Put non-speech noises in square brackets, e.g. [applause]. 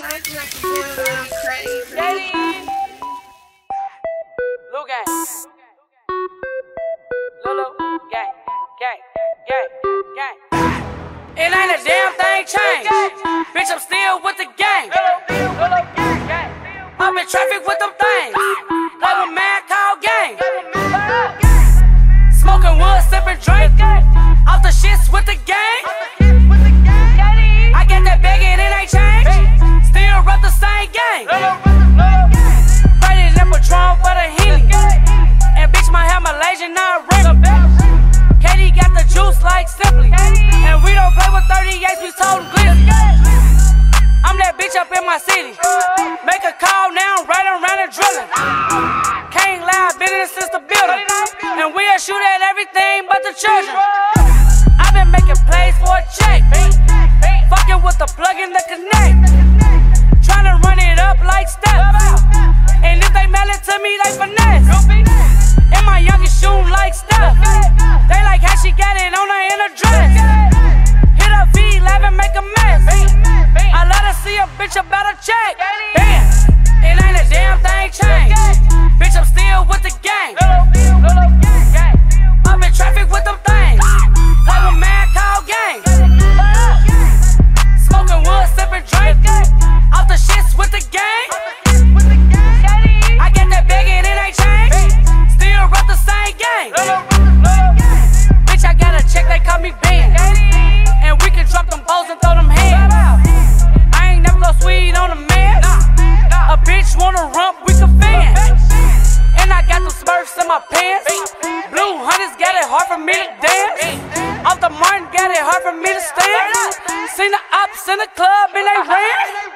gang. Gang. Gang. Gang. Gang. It ain't a damn thing changed. Bitch, I'm still with the gang. In traffic with them things. Up in my city. Make a call now, riding around and drilling. Can't lie, been in since the building. And we'll shoot at everything but the children. I've been making plays bitch about a check. Bam! It ain't a damn thing changed. Bitch, I'm still with the gang. I'm in traffic with them things. Like a man called gang. Smoking wood, sipping drink. Off the shits with the gang. I get that bag and it ain't changed. Still rep the same gang. Hard for me to dance. Off the Martin got it hard for me to stand. Seen the ops in the club and they [laughs] ran.